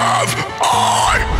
Have I